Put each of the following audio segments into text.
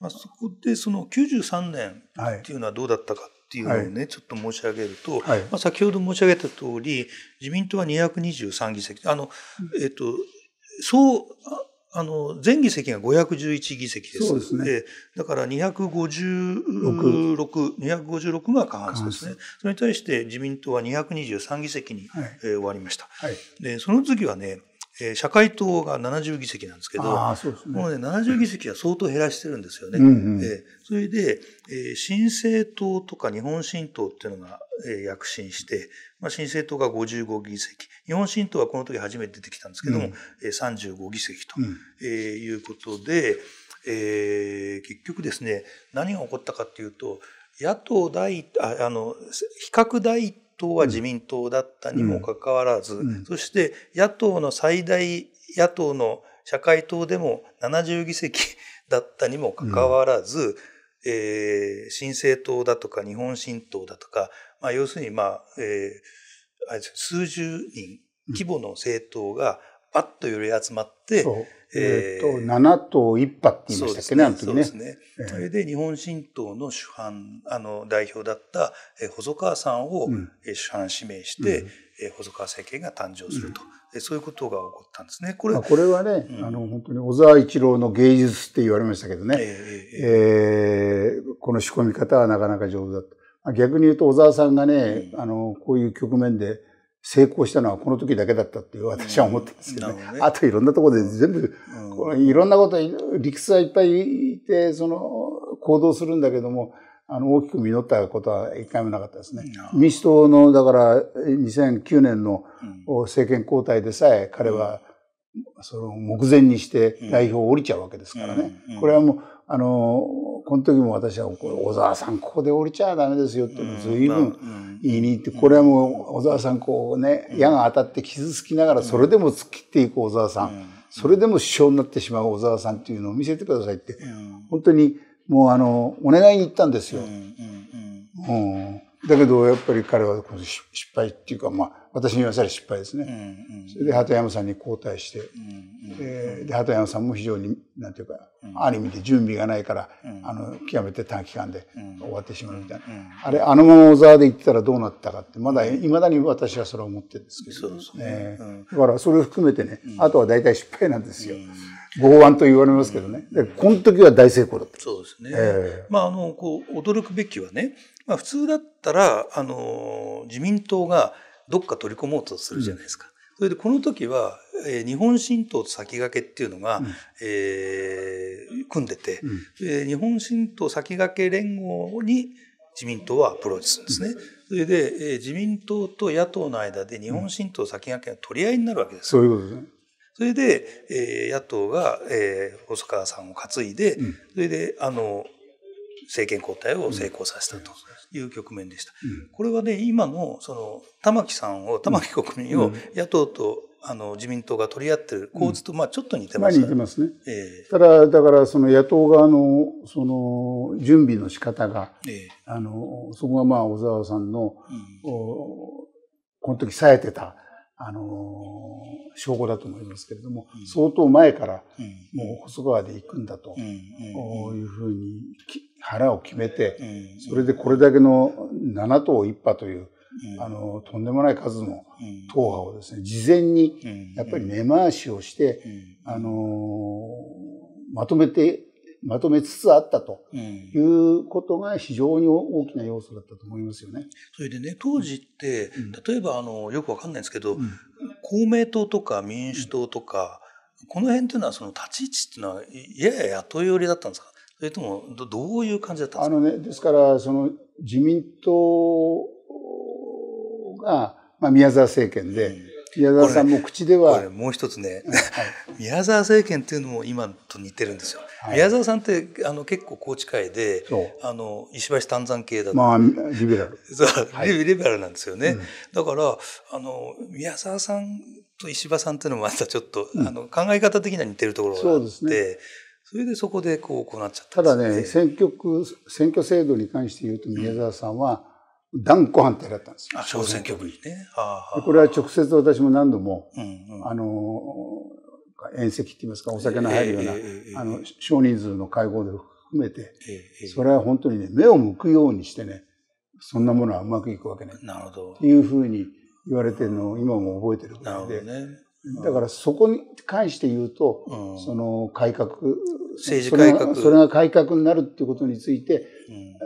まあ、そこでその93年っていうのはどうだったかっていうのをね、はい、ちょっと申し上げると、はい、まあ、先ほど申し上げた通り自民党は223議席あの、えっ、とそうあの全議席が511議席です。そうですね。だから256、256が過半数ですね。それに対して自民党は223議席に、はい、えー、終わりました。はい、でその次はね、えー、社会党が70議席なんですけど、あそうですね、もうね、70議席は相当減らしてるんですよね。うんうん、えー、それで、えー、新政党とか日本新党っていうのが、えー、躍進して、まあ、新政党が55議席、日本新党はこの時初めて出てきたんですけども、うん、えー、35議席と、うん、えー、いうことで、えー、結局ですね、何が起こったかっていうと、野党第、ああの、比較第一党は自民党だったにもかかわらず、うん、そして野党の最大野党の社会党でも70議席だったにもかかわらず、うん、えー、新政党だとか日本新党だとか、まあ、要するに、まあえー、数十人規模の政党がパッと寄り集まって、えー、と7党1派って言いましたっけね、あの時ね。そうですね。それで日本新党の主犯、あの代表だった細川さんを主犯指名して、うん、細川政権が誕生すると。うん、そういうことが起こったんですね。これ,、これはね、うん、あの本当に小沢一郎の芸術って言われましたけどね、えー、えー、この仕込み方はなかなか上手だった。逆に言うと小沢さんがね、あのこういう局面で成功したのはこの時だけだったっていう私は思ってますけどね。うん。ね。あといろんなところで全部、うん、このいろんなこと、理屈はいっぱいいて、その行動するんだけども、あの大きく実ったことは一回もなかったですね。うん、民主党の、だから2009年の政権交代でさえ彼はその目前にして代表を降りちゃうわけですからね。これはもう、あの、この時も私は、小沢さんここで降りちゃダメですよっていうのを随分言いに行って、これはもう小沢さんこうね、矢が当たって傷つきながらそれでも突っ切っていく小沢さん、それでも首相になってしまう小沢さんっていうのを見せてくださいって、本当にもうあの、お願いに行ったんですよ。うんだけどやっぱり彼は失敗っていうかまあ私に言わせれば失敗ですね。うんうん、それで鳩山さんに交代して、うんうん、で鳩山さんも非常になんていうか、うん、ある意味で準備がないから、うん、あの極めて短期間で終わってしまうみたいな、あれあのまま小沢で行ってたらどうなったかってまだいまだに私はそれは思ってるんですけど、ね、だからそれを含めてね、あとは大体失敗なんですよ。剛腕と言われますけどね。で、この時は大成功だった。そうですね。えー、まあ、あの、こう、驚くべきはね、まあ、普通だったら、あの、自民党がどっか取り込もうとするじゃないですか。うん、それで、この時は、えー、日本新党と先駆けっていうのが、うん、えー、組んでて、うん、えー、日本新党先駆け連合に自民党はアプローチするんですね。それで、えー、自民党と野党の間で日本新党先駆けが取り合いになるわけです。そういうことですね。それで、えー、野党が、えー、細川さんを担いで、うん、それで、あの、政権交代を成功させたという局面でした。うん、これはね、今の、その、玉木さんを、玉木国民を野党と、あの、自民党が取り合ってる構図と、まあ、ちょっと似てます。ね。似てますね。えー、ただ、だから、その野党側の、その、準備の仕方が、えー、あの、そこがまあ、小沢さんの、うん、この時冴えてた、あの証拠だと思いますけれども、うん、相当前からもう細川で行くんだと、いうふうに腹を決めて、それでこれだけの7党一派という、あのとんでもない数の党派をですね事前にやっぱり根回しをして、あのまとめてまとめつつあったということが非常に大きな要素だったと思いますよね。それでね当時って、例えばあのよくわかんないんですけど、うん、公明党とか民主党とか、うん、この辺っていうのはその立ち位置っていうのはやや野党寄りだったんですか？それともどどういう感じだったんですか？あのねですからその自民党が、まあ、宮沢政権で、うん宮沢さんも口では。もう一つね、はい、宮沢政権っていうのも今と似てるんですよ。はい、宮沢さんってあの結構宏池会で、あの石橋丹山系だまあ、リベラル。そう、はい、リベラルなんですよね。うん、だから、あの、宮沢さんと石破さんっていうのもまたちょっと、うん、あの考え方的には似てるところがあって、そうですね。それでそこでこう、こうなっちゃった、ね、ただね、選挙区、選挙制度に関して言うと宮沢さんは、断固反対だったんですよ。あ、小選挙区にね。これは直接私も何度も、うんうん、あの、宴席って言いますか、お酒の入るような、あの、少人数の会合で含めて、それは本当にね、目を向くようにしてね、そんなものはうまくいくわけね。なるほど。っていうふうに言われてるのを今も覚えてるなるほどね。だからそこに関して言うと、うん、その改革、政治改革。それが改革になるっていうことについて、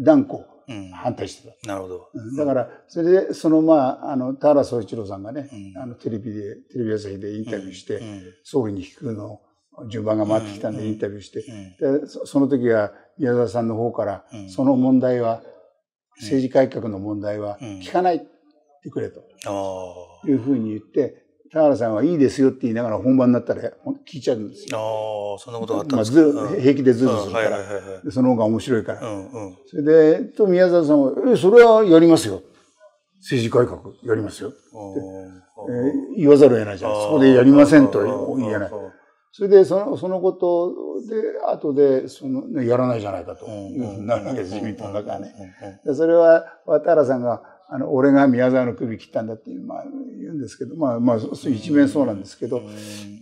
断固反対してた。なるほど。だから、それで、そのまあ、あの、田原総一郎さんがね、あの、テレビで、テレビ朝日でインタビューして、総理に聞くの順番が回ってきたんでインタビューして、でその時は宮沢さんの方から、その問題は、政治改革の問題は聞かないってくれと、いうふうに言って、田原さんはいいですよって言いながら本番になったら聞いちゃうんですよ。ああ、そんなことがあったんですか、まあ、平気でズルするから、その方が面白いから。うんうん、それで、と宮沢さんは、え、それはやりますよ。政治改革やりますよ。えー、言わざるを得ないじゃん。そこでやりませんと言えない。それで、その、そのことで、後で、その、ね、やらないじゃないかとなるわけです、自民党の中はね。それは、渡原さんが、あの、俺が宮沢の首切ったんだっていう、まあ、言うんですけど、まあ、まあ、一面そうなんですけど、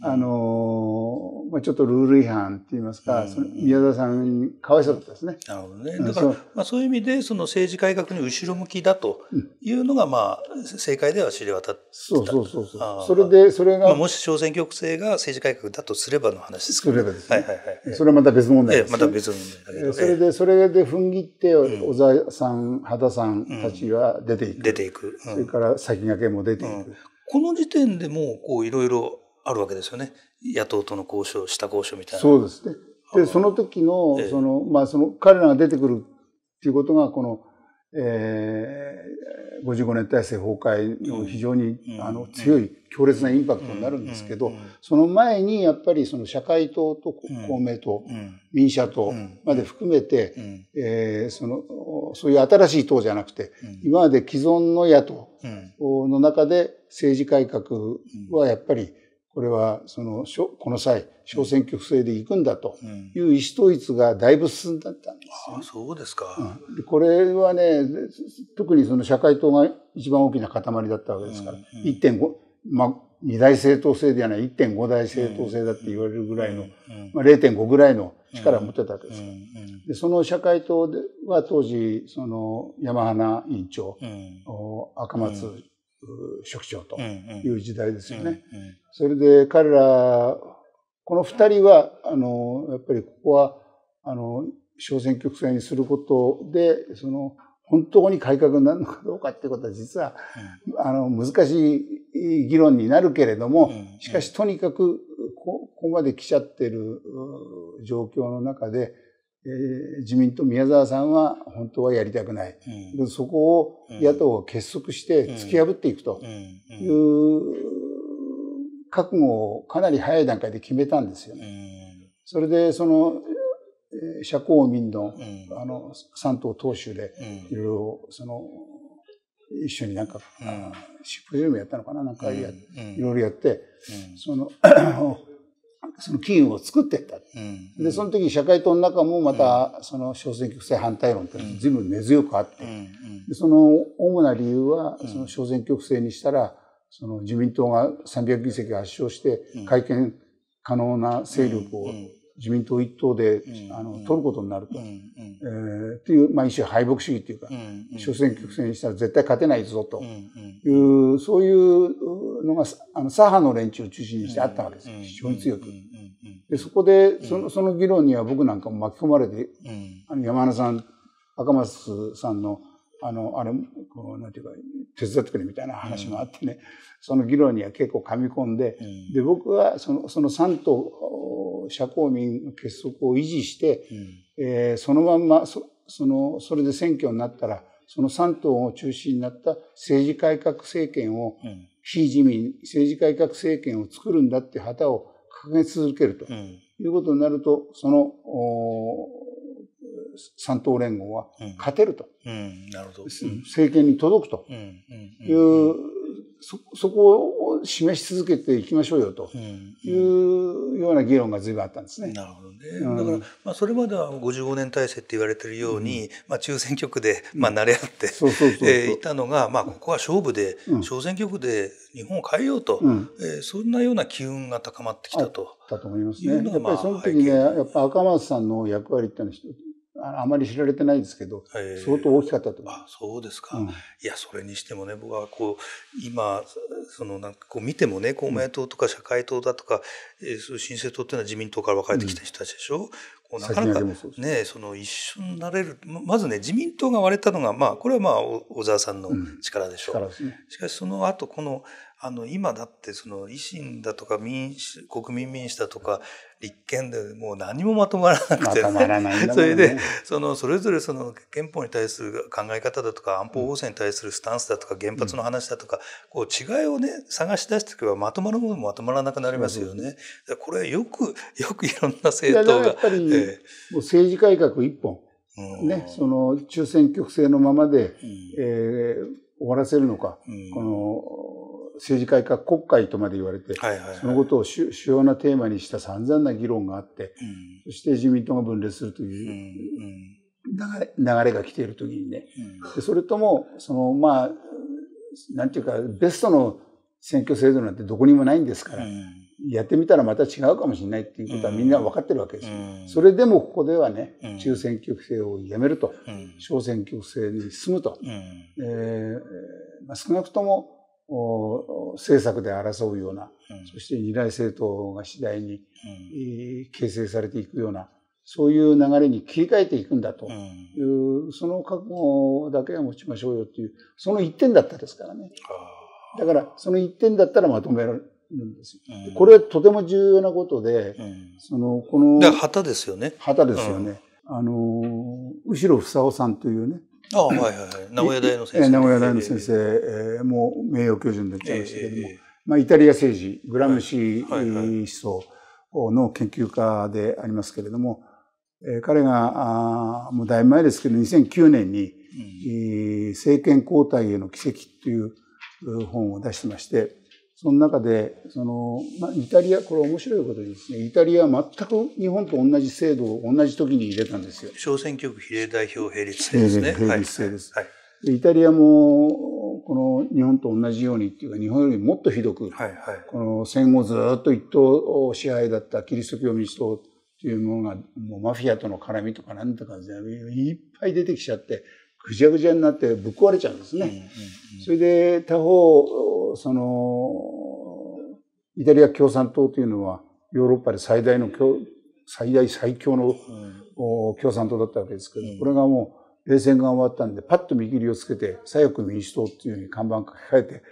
あの、まあ、ちょっとルール違反って言いますか、その宮沢さんにかわいそうだったですね。なるほどね。だから、まあ、そういう意味で、その政治改革に後ろ向きだというのが、まあ、正解では知れ渡った。そうそうそうそう。それで、それが。まあ、もし小選挙区制が政治改革だとすればの話ですけど、ね。すればですね。はいはいはい。それはまた別問題です、ね。また別問題。それで、それで踏ん切って、小沢さん、畑さんたちは出ていく。出ていく。それから先駆けも出ていく。この時点でもこういろいろあるわけですよね。野党との交渉、下交渉みたいな。そうですね。で、その時の、その、まあ、その、彼らが出てくるっていうことが、この、えー、55年体制崩壊の非常に、あの強い強烈なインパクトになるんですけど、その前にやっぱりその社会党と公明党、民社党まで含めて、えー、そのそういう新しい党じゃなくて、今まで既存の野党の中で政治改革はやっぱりこれはそのこの際小選挙区制で行くんだという意思統一がだいぶ進んだったんですよ、あそうですか、うん、これはね特にその社会党が一番大きな塊だったわけですから、うんうん、1.5まあ二大政党制ではない1.5大政党制だって言われるぐらいの、まあ、0.5ぐらいの力を持ってたわけです。から。でその社会党では当時その山花委員長、赤松職長という時代ですよね。それで彼ら、この二人は、あの、やっぱりここは、あの、小選挙区制にすることで、その、本当に改革になるのかどうかっていうことは実は、あの、難しい議論になるけれども、しかしとにかくここまで来ちゃってる状況の中で、えー、自民党宮沢さんは本当はやりたくない。うん、そこを野党を結束して突き破っていくと。いう覚悟をかなり早い段階で決めたんですよね。それでその社公民のあの三党党首でいろいろその一緒になんか、シップジムやったのかななんかや、いろいろやって、そのその機運を作っていった。うん、で、その時社会党の中もまた、その小選挙区制反対論って随分根強くあって、でその主な理由は、その小選挙区制にしたら、その自民党が300議席圧勝して、改憲可能な勢力を自民党一党で、あの取ることになると、えー、っていう、まあ、一種敗北主義っていうか、小選挙区制にしたら絶対勝てないぞと。いう、そういうのがあの左派の連中を中心にしてあったわけです非常に強く。でそこでそのその議論には僕なんかも巻き込まれて、あの山根さん赤松さんのあの、あれ、こう、なんていうか、手伝ってくれみたいな話もあってね、うん、その議論には結構噛み込んで、うん、で、僕はその、その3党、社公民の結束を維持して、うん、えー、そのまんま、そその、それで選挙になったら、その3党を中心になった政治改革政権を、非自民、政治改革政権を作るんだって旗を掲げ続けるということになると、その、三党連合は勝てると。うん、なるほど。政権に届くという、そ、そこを示し続けていきましょうよというような議論が随分あったんですね。なるほどね。だから、まあ、それまでは55年体制って言われてるように、まあ、中選挙区で、まあ、慣れ合っていたのが、まあ、ここは勝負で、小選挙区で日本を変えようと、えそんなような機運が高まってきたと。だと思いますね。やっぱりその時ね、やっぱ赤松さんの役割ってのはあまり知られてないですけど、相当大きかったと。あそうですか、うん、いやそれにしてもね僕はこう今そのなんかこう見てもね公明党とか社会党だとか、うん、えー、そういう新政党っていうのは自民党から分かれてきた人たちでしょ、うん。こうなかなかねその一緒になれるまずね自民党が割れたのがまあこれはまあ小沢さんの力でしょ。う、うんね、しかしその後このあの今だってその維新だとか民主国民民主だとか立憲でもう何もまとまらなくて、ね、それでそのそれぞれその憲法に対する考え方だとか安保法制に対するスタンスだとか原発の話だとか、こう違いをね探し出していけばまとまるものもまとまらなくなりますよね。これよくよくいろんな政党が。やっぱり、もう政治改革一本、ね、その中選挙区制のままで、うん、えー、終わらせるのか、うん、この政治改革国会とまで言われて、はいはいはい、そのことを主要なテーマにした散々な議論があって、うん、そして自民党が分裂するという流れ,、が来ている時にね、でそれともそのまあなんていうかベストの選挙制度なんてどこにもないんですから、やってみたらまた違うかもしれないっていうことはみんな分かってるわけですよ。それでもここではね、中選挙区制をやめると、小選挙区制に進むと、えーまあ、少なくとも政策で争うような、そして二大政党が次第に、形成されていくような、そういう流れに切り替えていくんだという、その覚悟だけは持ちましょうよっていう、その一点だったですからね。だから、その一点だったらまとめられる。んですよ。これはとても重要なことで、その、この。旗ですよね。旗ですよね。あの、後ろ房夫さんというね、あはいはいはい。名古屋大の先生。名古屋大の先生。も名誉教授になっちゃいましたけども、まあ、イタリア政治、グラムシ思想の研究家でありますけれども、え彼が、あもうだいぶ前ですけど、2009年に、うん、政権交代への奇跡という本を出してまして、その中で、その、まあ、イタリア、これ面白いことにですね、イタリアは全く日本と同じ制度を同じ時に入れたんですよ。小選挙区比例代表並立制ですね。並立制です。はい、はい、イタリアも、この日本と同じようにっていうか、日本よりもっとひどく、はいはい、この戦後ずっと一党支配だったキリスト教民主党というものが、もうマフィアとの絡みとかなんとかいっぱい出てきちゃって、ぐちゃぐちゃになってぶっ壊れちゃうんですね。それで他方、その、イタリア共産党というのはヨーロッパで最大の最大最強の、共産党だったわけですけど、これがもう冷戦が終わったんで、パッと見切りをつけて、左翼民主党っていうふうに看板書き換えて、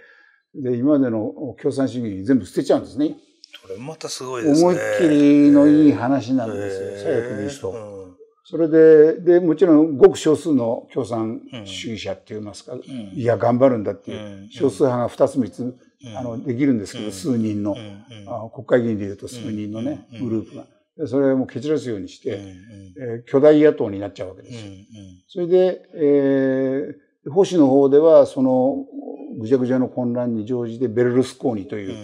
で、今までの共産主義全部捨てちゃうんですね。これまたすごいですね。思いっきりのいい話なんですよ、左翼民主党。それで、で、もちろんごく少数の共産主義者って言いますか、うん、いや、頑張るんだっていう、少数派が二つ三つ、あの、できるんですけど、数人の、あ国会議員で言うと数人のね、グループが。でそれをもう蹴散らすようにして、え巨大野党になっちゃうわけですよ。それで、えー、保守の方では、その、ぐちゃぐちゃの混乱に乗じて、ベルルスコーニという、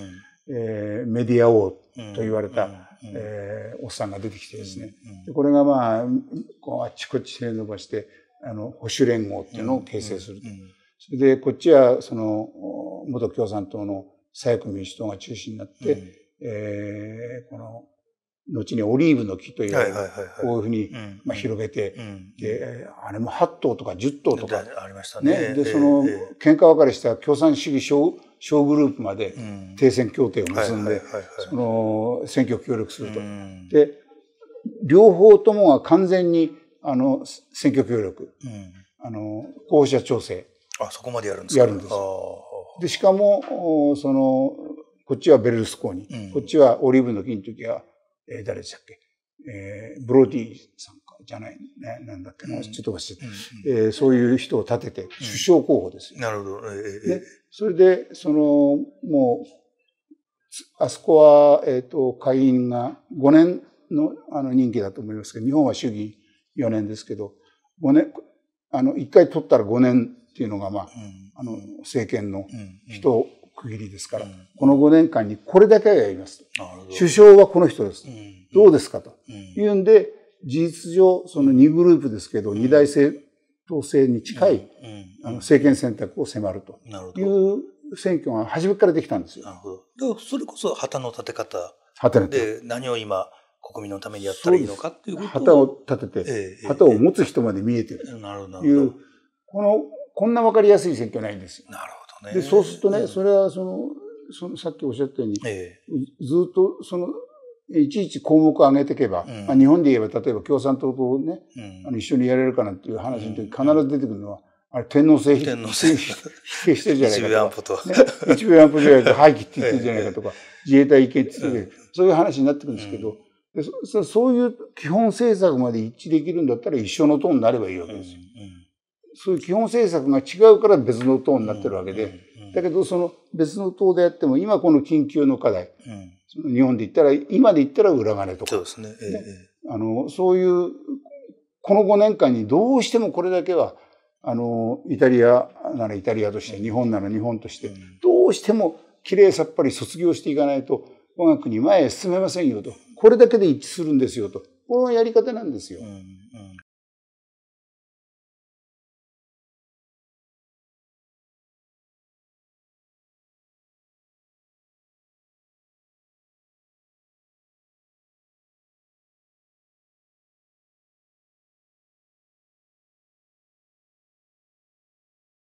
えー、メディア王と言われた、えー、おっさんが出てきてですね、でこれがまあこうあっちこっち手伸ばしてあの保守連合っていうのを形成すると、それでこっちはその元共産党の左翼民主党が中心になって、うん、えー、この後にオリーブの木という、こういうふうに、まあ、広げて、で、あれも8頭とか10頭とか。ありましたね。で、その、喧嘩別れした共産主義小小グループまで停戦協定を結んで、その、選挙協力すると。で、両方ともが完全に、あの、選挙協力。あの、候補者調整。あ、そこまでやるんですか？やるんです。で、しかも、その、こっちはベルルスコーニ、こっちはオリーブの木の時は、えー、誰でしたっけ、えー、ブロディさんか、じゃないね、なんだっけな、うん、ちょっと忘れて、うえー、そういう人を立てて、首相候補ですよ。なるほど。えー、で、それで、その、もう、あそこは、えっ、ー、と、会員が5年のあの任期だと思いますけど、日本は主義4年ですけど、5年、あの、1回取ったら5年っていうのが、まあ、あの、政権の人区切りですから、この5年間にこれだけはやります。と。首相はこの人です。どうですかと。いうんで、事実上、その2グループですけど、二大政党制に近い、あの政権選択を迫るという選挙が初めからできたんですよ。なるほど。それこそ旗の立て方で何を今国民のためにやったらいいのかっていうこと旗を立てて、旗を持つ人まで見えてる。なるほど。いう、この、こんなわかりやすい選挙ないんですよ。なるほどね。で、そうするとね、それはその、そのさっきおっしゃったように、ええ、ずっとその、いちいち項目を上げていけば、うん、まあ、日本で言えば例えば共産党とね、うん、あの一緒にやれるかなっていう話の時必ず出てくるのは、あれ天皇制天皇制。否定してるじゃないかとか。一部安保と。一部安保条約廃棄って言ってるじゃないかとか、自衛隊行けって言ってる、そういう話になってくるんですけど、でそそういう基本政策まで一致できるんだったら一緒の党になればいいわけですよ。そういう基本政策が違うから別の党になってるわけで、だけどその別の党であっても今この緊急の課題、その日本で言ったら今で言ったら裏金とか、そうですね、あのそういうこの5年間にどうしてもこれだけはあのイタリアならイタリアとして日本なら日本としてどうしてもきれいさっぱり卒業していかないと我が国前へ進めませんよと。これだけで一致するんですよと。このやり方なんですよ。